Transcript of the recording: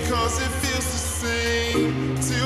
because it feels the same